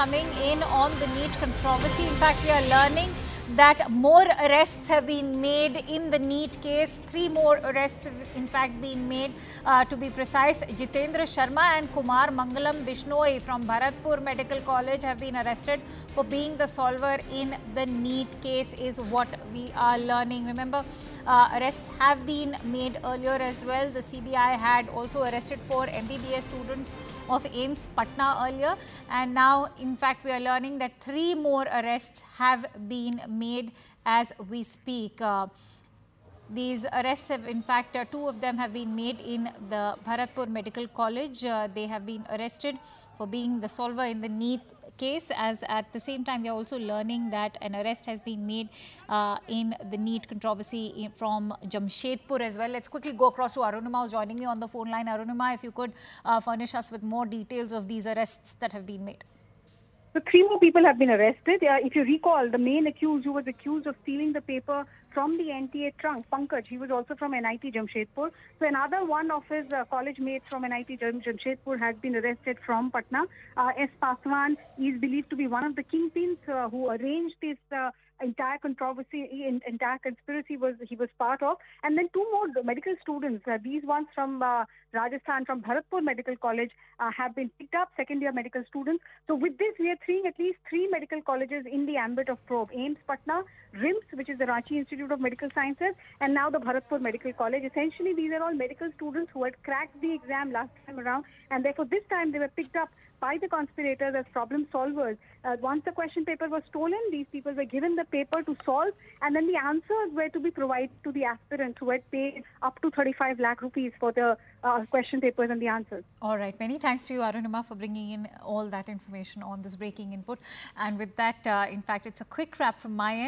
coming in on the NEET controversy. In fact, we are learning that more arrests have been made in the NEET case. Three more arrests have in fact been made. Uh, to be precise, Jitendra Sharma and Kumar Mangalam Bishnoi from Bharatpur Medical College have been arrested for being the solver in the NEET case is what we are learning. Remember, uh, arrests have been made earlier as well. The CBI had also arrested four MBBS students of AIIMS Patna earlier and now in fact we are learning that three more arrests have been made as we speak. Uh, these arrests have, in fact, uh, two of them have been made in the Bharatpur Medical College. Uh, they have been arrested for being the solver in the NEET case as at the same time we are also learning that an arrest has been made uh, in the NEET controversy from Jamshedpur as well. Let's quickly go across to Arunima who's joining me on the phone line. Arunima, if you could uh, furnish us with more details of these arrests that have been made. So three more people have been arrested. Uh, if you recall, the main accused who was accused of stealing the paper from the NTA trunk, Pankaj, he was also from NIT Jamshedpur. So another one of his uh, college mates from NIT Jamshedpur has been arrested from Patna. Uh, S. Paswan is believed to be one of the kingpins uh, who arranged this uh, entire controversy, entire conspiracy was he was part of. And then two more medical students, uh, these ones from uh, Rajasthan, from Bharatpur Medical College, uh, have been picked up, second year medical students. So with this, we are seeing at least three medical colleges in the ambit of probe. AIIMS Patna, RIMS, which is the Ranchi Institute of Medical Sciences, and now the Bharatpur Medical College. Essentially, these are all medical students who had cracked the exam last time around, and therefore this time they were picked up by the conspirators as problem solvers. Uh, once the question paper was stolen, these people were given the paper to solve, and then the answers were to be provided to the aspirants who had paid up to 35 lakh rupees for the uh, question papers and the answers. All right. Many thanks to you, Arunima, for bringing in all that information on this breaking input. And with that, uh, in fact, it's a quick wrap from my end.